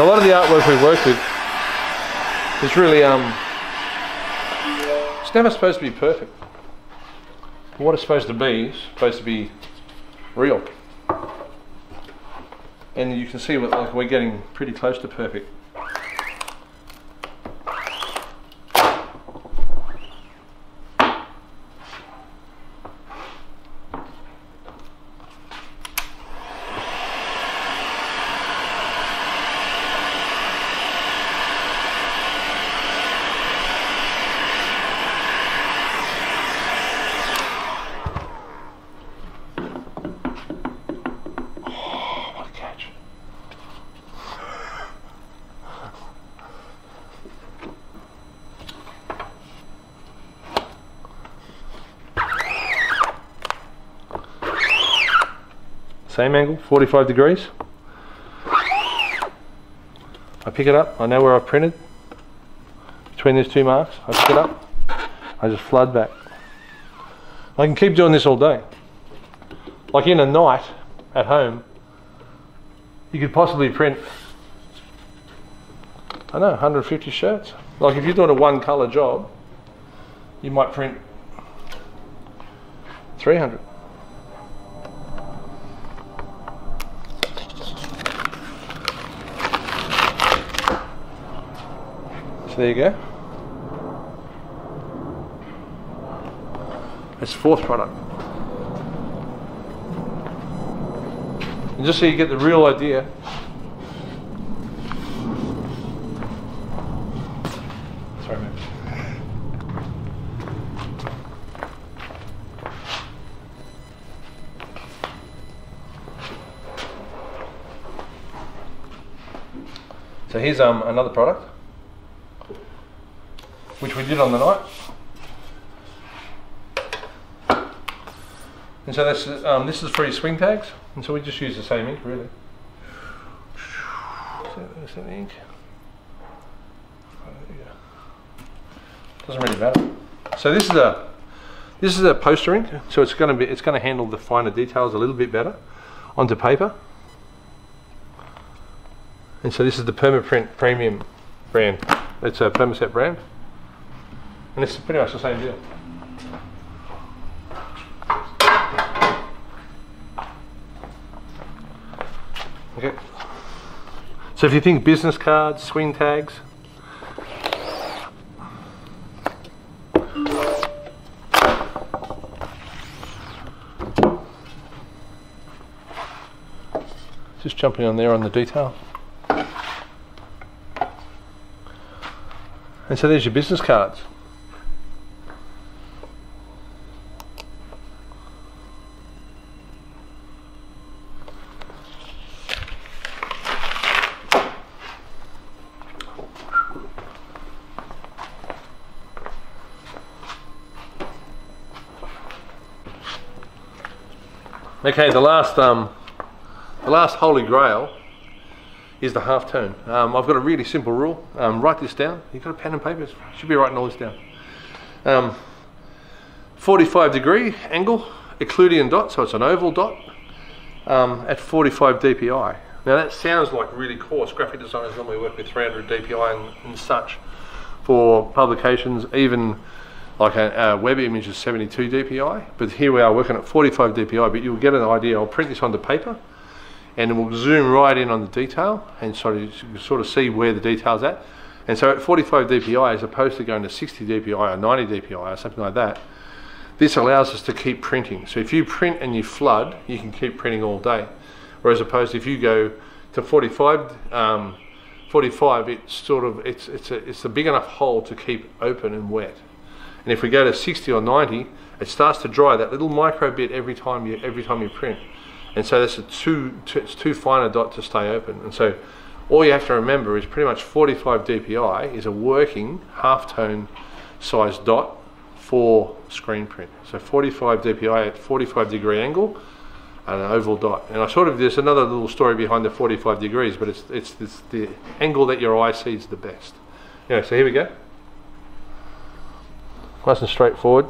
So a lot of the artwork we work with is really um it's never supposed to be perfect. What it's supposed to be is supposed to be real. And you can see what like we're getting pretty close to perfect. Oh, what a catch. Same angle, 45 degrees. I pick it up, I know where I've printed. Between these two marks, I pick it up, I just flood back. I can keep doing this all day. Like in a night at home, you could possibly print I know, 150 shirts. Like if you're doing a one colour job, you might print 300. There you go. The fourth product. And just so you get the real idea. So here's um, another product, did on the night. And so that's um, this is for swing tags, and so we just use the same ink really. So that ink. There. Doesn't really matter. So this is a this is a poster ink, so it's going to be it's going to handle the finer details a little bit better onto paper. And so this is the Permaprint Premium brand. It's a Permaset brand, and it's pretty much the same deal. Okay. So if you think business cards, swing tags, just jumping on there on the detail. And so there's your business cards. Okay, the last um, the last holy grail is the half tone. Um, I've got a really simple rule. Um, write this down. You've got a pen and paper. Should be writing all this down. Um, 45 degree angle, Euclidean dot, so it's an oval dot um, at 45 dpi. Now that sounds like really coarse. Graphic designers normally work with 300 dpi and, and such for publications, even like a, a web image is 72 dpi, but here we are working at 45 dpi, but you'll get an idea. I'll print this onto paper and we'll zoom right in on the detail and sort of, sort of see where the detail's at. And so at 45 dpi, as opposed to going to 60 dpi or 90 dpi or something like that, this allows us to keep printing. So if you print and you flood, you can keep printing all day. Whereas opposed if you go to 45, um, 45, it's sort of it's it's a it's a big enough hole to keep open and wet. And if we go to 60 or 90, it starts to dry that little micro bit every time you every time you print. And so that's a too, too it's too fine a dot to stay open. And so all you have to remember is pretty much 45 dpi is a working half-tone size dot for screen print. So 45 dpi at 45 degree angle and an oval dot. And I sort of there's another little story behind the 45 degrees, but it's it's, it's the angle that your eye sees the best. Yeah, so here we go. Nice and straightforward.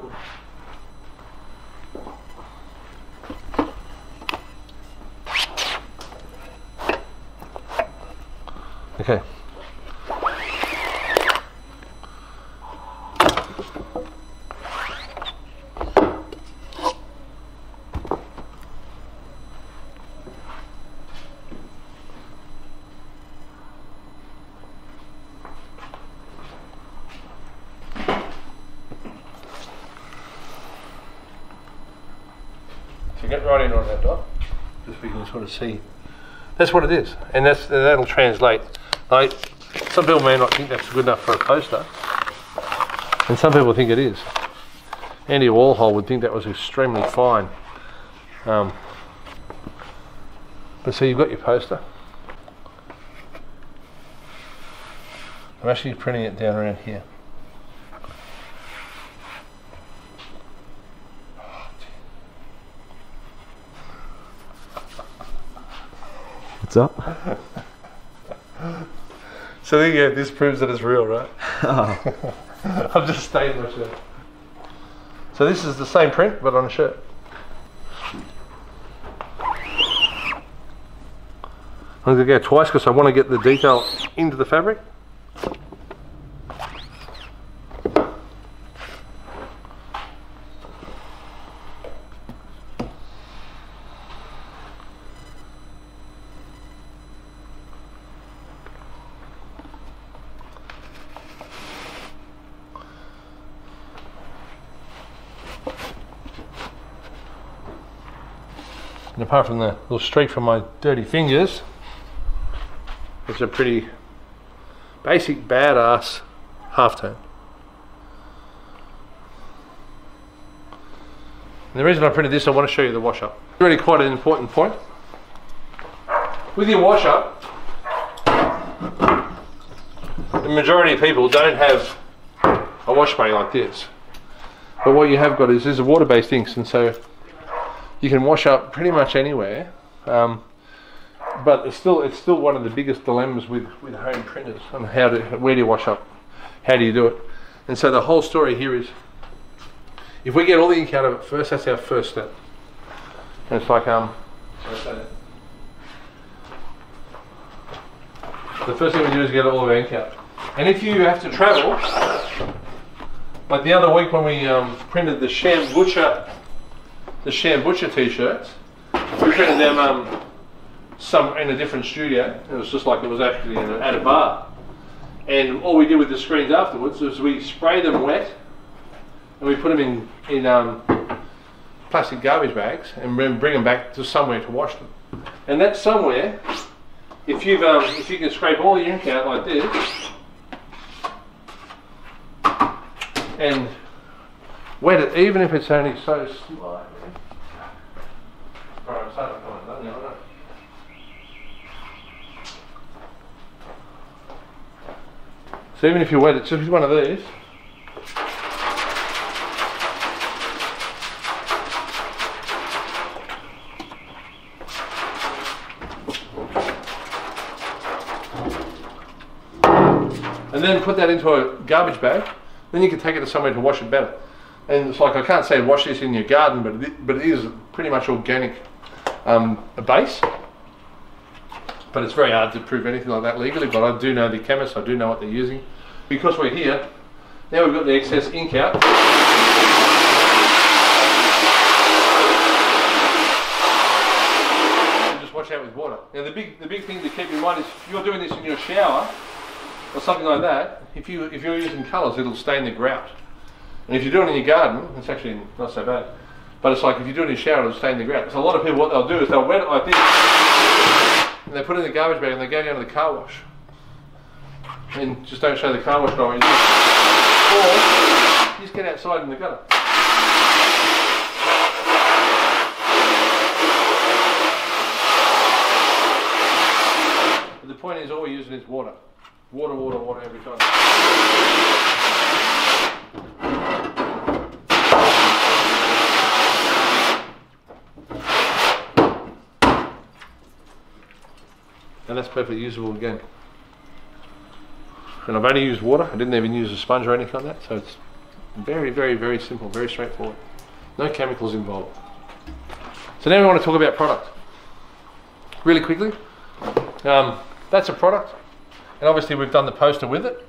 Okay. So get right in on that dot, just so we can sort of see. That's what it is, and that's that'll translate. Like some people may not think that's good enough for a poster, and some people think it is. Andy Warhol would think that was extremely fine. Um, but so you've got your poster. I'm actually printing it down around here. What's up? So there you go. This proves that it's real, right? Oh. I've just stained my shirt. So this is the same print, but on a shirt. I'm going to go twice because I want to get the detail into the fabric. Apart from the little streak from my dirty fingers, it's a pretty basic badass halftone. And the reason I printed this, I want to show you the wash up. Really quite an important point. With your wash up, the majority of people don't have a wash bay like this. But what you have got is, is a water-based inks, and so you can wash up pretty much anywhere. Um, but it's still it's still one of the biggest dilemmas with, with home printers on how to where do you wash up, how do you do it, and so the whole story here is if we get all the ink out of it first, that's our first step. And it's like um, the first thing we do is get all the ink out. And if you have to travel, like the other week when we um, printed the Sham Butcher, the Sham Butcher t-shirts, we printed them um, some in a different studio. It was just like it was actually a, at a bar. And all we did with the screens afterwards was we spray them wet, and we put them in in um, plastic garbage bags, and bring them back to somewhere to wash them. And that somewhere, if you've um, if you can scrape all the ink out like this, and wet it, even if it's only so slightly. Alright, I'm starting to come undone now, aren't I? So even if you wet it, just it's one of these, and then put that into a garbage bag, then you can take it to somewhere to wash it better. And it's like I can't say wash this in your garden, but it, but it is pretty much organic um, base. But it's very hard to prove anything like that legally. But I do know the chemists. I do know what they're using. Because we're here, now we've got the excess ink out. You Just wash out with water. Now the big the big thing to keep in mind is if you're doing this in your shower or something like that, if you if you're using colours, it'll stain the grout. And if you do it in your garden, it's actually not so bad. But it's like if you do it in your shower, it'll stain the grout. So a lot of people, what they'll do is they'll wet it like this, and they put it in the garbage bag and they go down to the car wash. And just don't show the car wash you. Or just get outside in the gutter. But the point is all we're using is water. Water, water, water every time. And that's perfectly usable again. And I've only used water, I didn't even use a sponge or anything like that, so it's very, very, very simple, very straightforward. No chemicals involved. So now we want to talk about product. Really quickly. Um, that's a product. And obviously we've done the poster with it.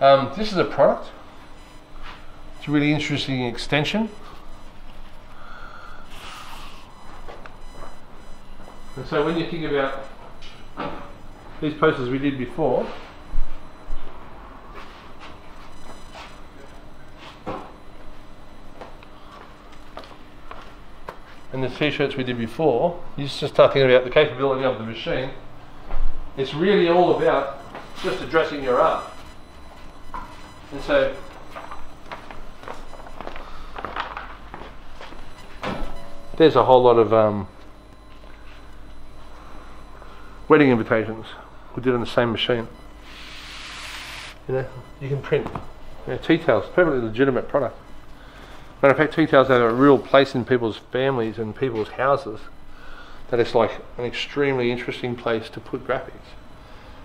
Um, this is a product. It's a really interesting extension. And so when you think about these posters we did before, and the t-shirts we did before, you just start thinking about the capability of the machine. It's really all about just addressing your art. And so there's a whole lot of um, wedding invitations we did on the same machine. You know, you can print you tea towels, perfectly legitimate product. Matter of fact, tea towels have a real place in people's families and people's houses. That it's like an extremely interesting place to put graphics.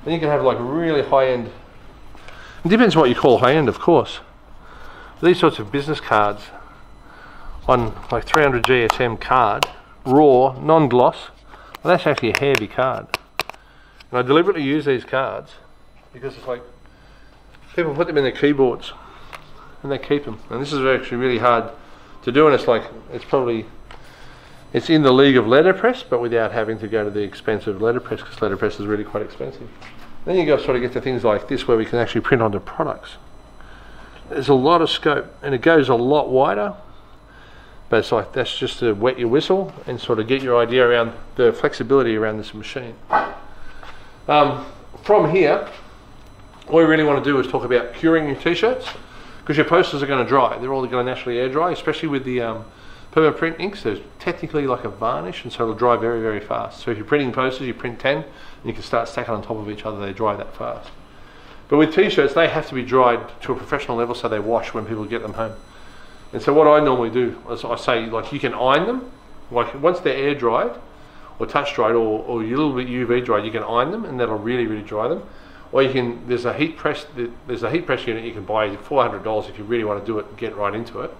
And you can have like really high end. It depends what you call high end, of course. These sorts of business cards on like 300 GSM card, raw, non-gloss. Well, that's actually a heavy card. And I deliberately use these cards because it's like people put them in their keyboards and they keep them. And this is actually really hard to do, and it's like it's probably it's in the league of letterpress, but without having to go to the expensive letterpress because letterpress is really quite expensive. Then you go sort of get to things like this where we can actually print onto products. There's a lot of scope and it goes a lot wider. But it's like that's just to wet your whistle and sort of get your idea around the flexibility around this machine. Um, from here, all we really want to do is talk about curing your t-shirts because your posters are going to dry. They're all going to naturally air dry, especially with the um, permaprint inks. There's technically like a varnish, and so it'll dry very, very fast. So if you're printing posters, you print 10, and you can start stacking on top of each other. They dry that fast. But with t-shirts, they have to be dried to a professional level, so they wash when people get them home. And so what I normally do is I say, like, you can iron them, like once they're air dried, or touch dried, or, or a little bit UV dried, you can iron them, and that'll really, really dry them. Or you can, there's a heat press, there's a heat press unit you can buy $400 if you really want to do it get right into it.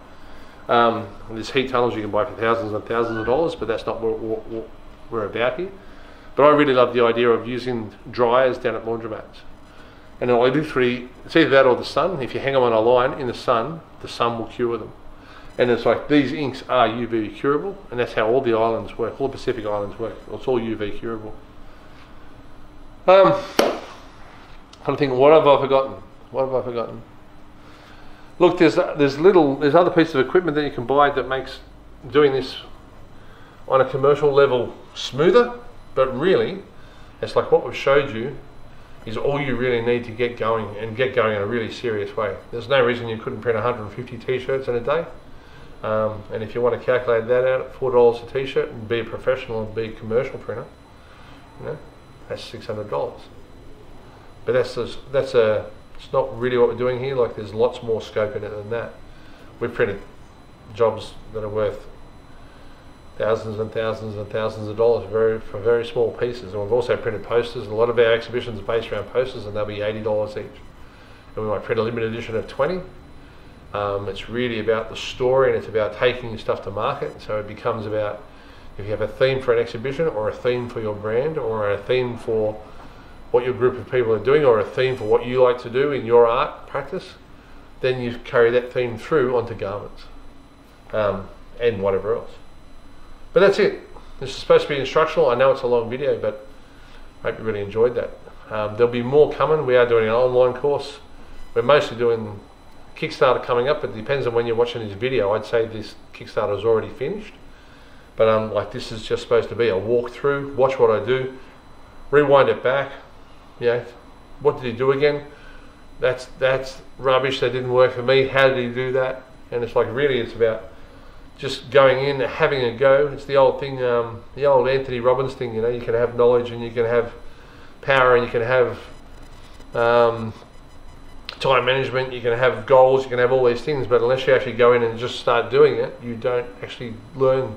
Um, there's heat tunnels you can buy for thousands and thousands of dollars, but that's not what, what, what we're about here. But I really love the idea of using dryers down at laundromats. And I literally, it's either that or the sun. If you hang them on a line in the sun, the sun will cure them. And it's like these inks are UV curable, and that's how all the islands work, all the Pacific Islands work. It's all UV curable. Um, I'm thinking, what have I forgotten? What have I forgotten? Look, there's there's little there's other pieces of equipment that you can buy that makes doing this on a commercial level smoother, but really, it's like what we've showed you is all you really need to get going and get going in a really serious way. There's no reason you couldn't print 150 t-shirts in a day. Um, and if you want to calculate that out at four dollars a t-shirt and be a professional and be a commercial printer, you know, that's six hundred dollars. But that's that's a it's not really what we're doing here. Like there's lots more scope in it than that. We've printed jobs that are worth thousands and thousands and thousands of dollars very, for very small pieces. And we've also printed posters. A lot of our exhibitions are based around posters, and they'll be eighty dollars each. And we might print a limited edition of twenty. Um, it's really about the story, and it's about taking stuff to market. So it becomes about if you have a theme for an exhibition, or a theme for your brand, or a theme for what your group of people are doing or a theme for what you like to do in your art practice, then you carry that theme through onto garments um, and whatever else. But that's it. This is supposed to be instructional. I know it's a long video, but I hope you really enjoyed that. Um, there'll be more coming. We are doing an online course. We're mostly doing Kickstarter coming up. It depends on when you're watching this video. I'd say this Kickstarter is already finished. But um, like this is just supposed to be a walkthrough. Watch what I do, rewind it back, yeah, what did he do again? That's that's rubbish. That didn't work for me. How did he do that? And it's like really, it's about just going in, having a go. It's the old thing, um, the old Anthony Robbins thing. You know, you can have knowledge and you can have power and you can have um, time management. You can have goals. You can have all these things. But unless you actually go in and just start doing it, you don't actually learn.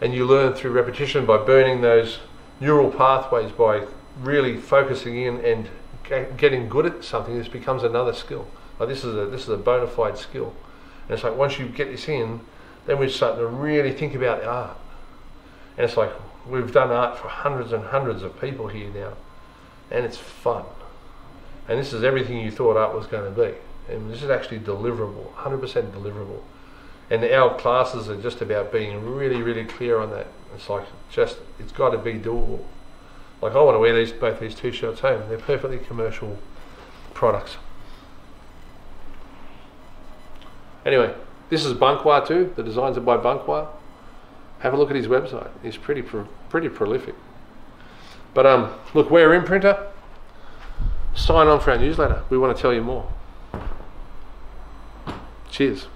And you learn through repetition by burning those neural pathways by really focusing in and getting good at something, this becomes another skill. Like this is a this is a bona fide skill, and it's like once you get this in, then we start to really think about the art. And it's like we've done art for hundreds and hundreds of people here now, and it's fun. And this is everything you thought art was going to be, and this is actually deliverable, 100% deliverable. And our classes are just about being really, really clear on that. It's like just it's got to be doable. Like I want to wear these both these t-shirts home. They're perfectly commercial products. Anyway, this is Bunkwar too. The designs are by Bunkwar. Have a look at his website. He's pretty pro- pretty prolific. But um, look, we're Imprinter. Sign on for our newsletter. We want to tell you more. Cheers.